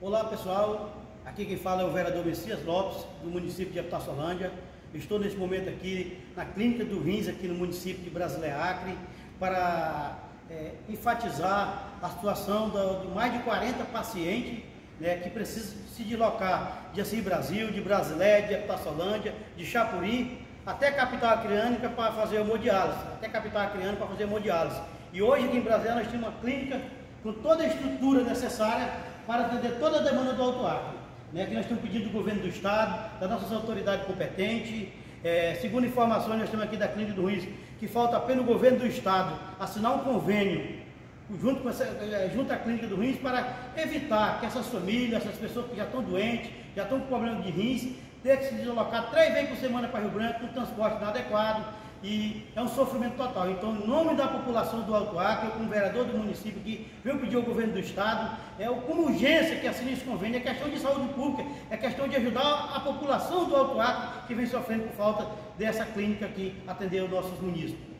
Olá pessoal, aqui quem fala é o vereador Messias Lopes, do município de Epitaçolândia. Estou nesse momento aqui na Clínica do Rins, aqui no município de Brasileia Acre, para é, enfatizar a situação de mais de 40 pacientes né, que precisam se deslocar de Assis Brasil, de Brasileia, de Epitaçolândia, de Chapuri, até capital acreânica para fazer hemodiálise, até capital acreânica para fazer hemodiálise. E hoje aqui em Brasília nós temos uma clínica com toda a estrutura necessária para atender toda a demanda do Alto Acre. Né, que nós estamos pedindo do governo do estado, das nossas autoridades competentes. É, segundo informações, nós temos aqui da Clínica do Ruiz, que falta apenas o governo do estado assinar um convênio junto, com essa, é, junto à Clínica do Rins para evitar que essas famílias, essas pessoas que já estão doentes, já estão com problema de rins, tenham que se deslocar três vezes por semana para Rio Branco com transporte inadequado, e é um sofrimento total. Então, em nome da população do Alto Acre, como vereador do município que veio pedir ao governo do estado, é como urgência que assine esse convênio, é questão de saúde pública, é questão de ajudar a população do Alto Acre que vem sofrendo por falta dessa clínica que atendeu nossos municípios.